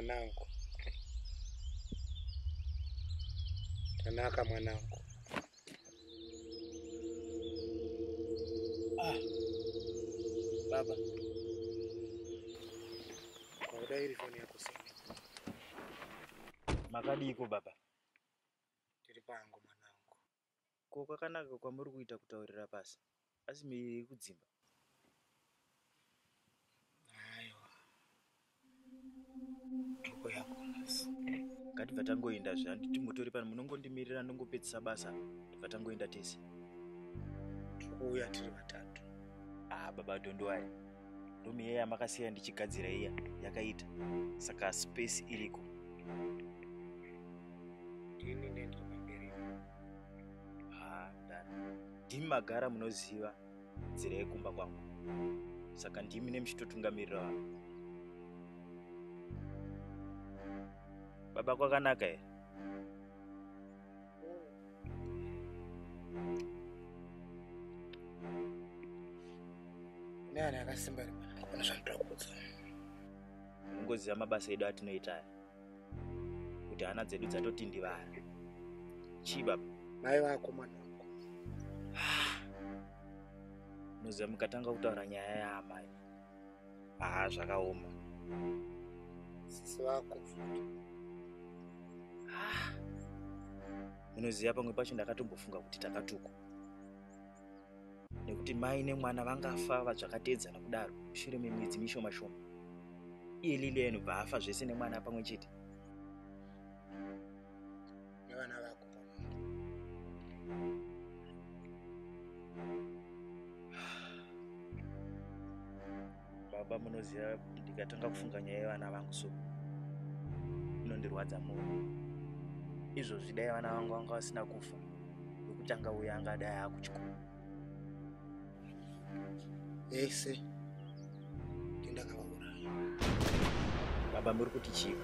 Mwanangu, tanaka mwanangu. Ah, baba Wauda iri foni yako sini. makadiko baba Tiri pangu mwanangu. ko kwakanaka kwamuri kuita kutaurira pasi asi miri iri kudzimba ngatibva tangoendazve handiti mutori pano munongondimirira ndongopedzisa basa tibva tangoenda tese. Tikuuya tiri vatatu. ah baba dondowai rume iya yamakasiya ndichigadzira iya yakaita. Saka space iriko. Ndini ndendiri pamberi. ha ndani. Ndimi magara munoziva nzira yekumba kwangu. Saka ndimi nemuchitotungamirira vanhu baba kwakanaka here Ne ana akasimba ri mwanangu. Pane zvandinokuudza. munongoziva mabasa edu atinoita aya kuti hana dzedu dzatoti ndivara chii baba Mai vako mwanangu. muziva mukatanga kutaura nyaya yaamai haa zvakaoma Sisi vako futi. Ah. munoziva pamwe pacho ndakatombofunga kuti takatukwa nekuti mai nemwana vangafa vadzvakateedzana kudaro mushure memwedzi mishoma shoma iye lili yenobva afa zvese nemwana pamwe chete. Nevana vako baba munoziva ndikatanga kufunga nyaya yevana vangu so inondirwadza mwoyo izvozvi dai vana vangu vanga vasina kufa wekutanga uya angadai akuchikoro Ese. Ndindakavauraya. baba muri kuti chii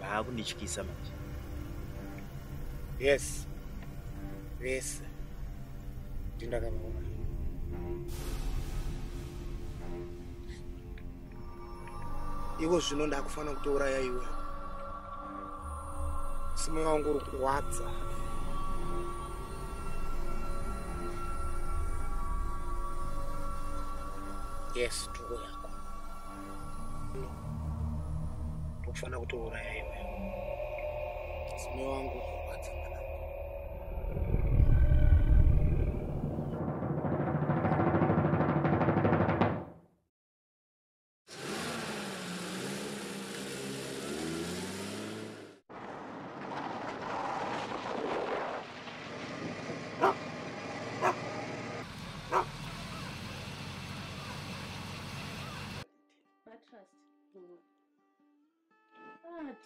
vaakundityisa manje Yes. Vese. Ndindakavauraya. Ivo zvino ndakufanira kutouraya iwe. Simoyo wangu uri kurwadza. Yes, tuko yako. Ndikufanira ya iwe. simu wangu uri kurwadza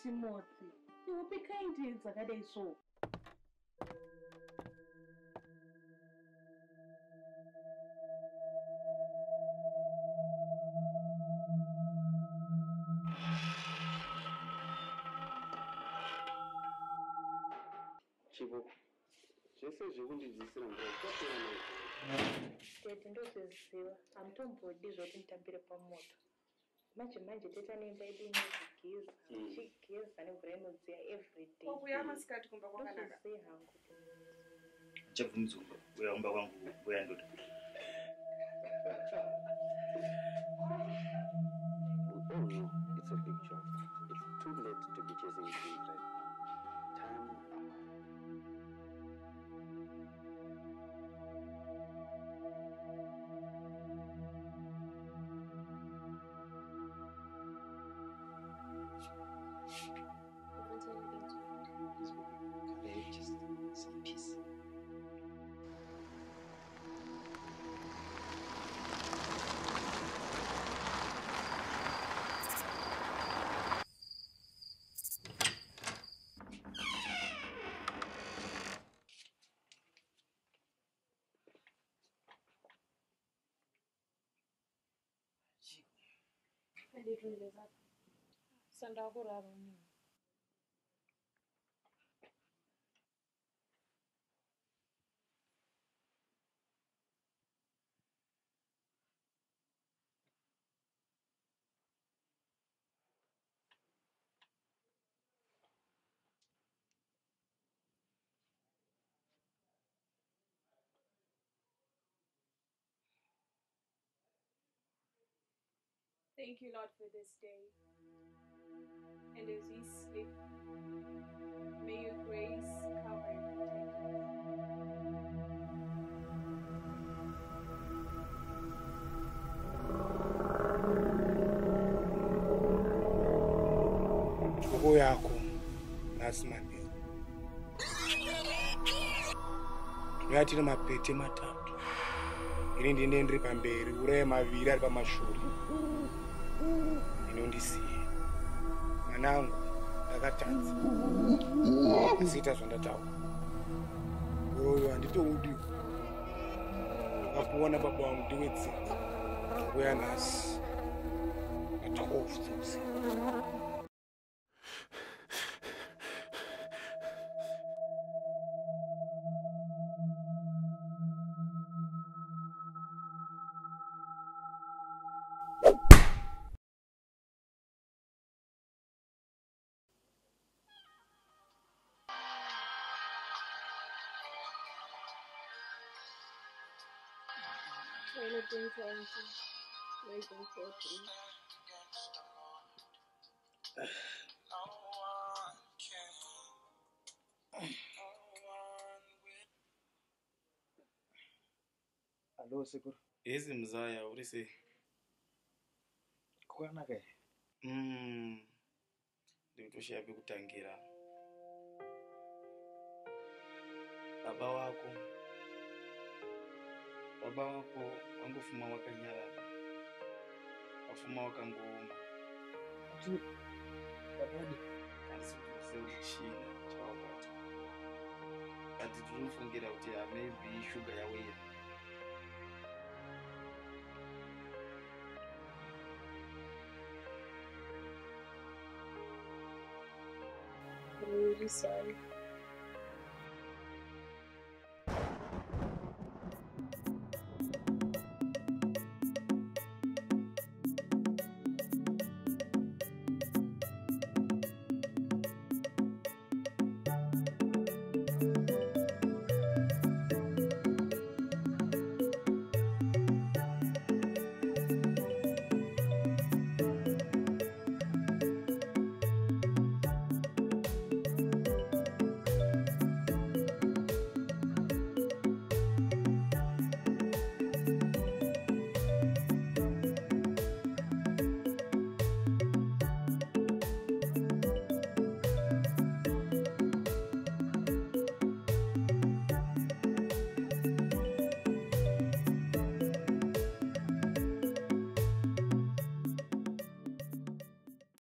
timothy iupi kaindi dzakadai so? Chivo zvese zvekundidzidzisira nguva zvapera mai tete ndozviziva hamutombodi zvoti nditambire pamoto manje manje teta neimba yedu inezvigeza Mm. chigeza nemvura inodziya everyday. Okuya masikati kumba kwakanaka. ndozvizivi hangu chabvumudzwa uya kumba kwangu uya ndoda. Oh no, it's a big job. It's too late to be chasing dreams editor के साथ संडा को ला रहा Thank you, Lord, for this day. And as we sleep, may your grace cover and protect us. nzvimbo yako nhasi mabhezi tinouya tine mapete matatu ini ndine ndiri pamberi uraya maviri ari pamashure inondisiye manangu ndakatadza asiita zvandataura. Oyo handitoudi. Akapuona baba vangu ndiwedzinza nguya nhasi na12 dzeusiku anything fancy. Anything fancy. Alo Sikur. Ezi mzaya ulise. Kukanaka. Mm. Ndikutoshapi kutangira. Baba wako baba wako wangufuma wakanyalala wafuma wakanguuma kansiuseulishina chawabata kati tulufungira kuti amaybe shuga yawira I'm.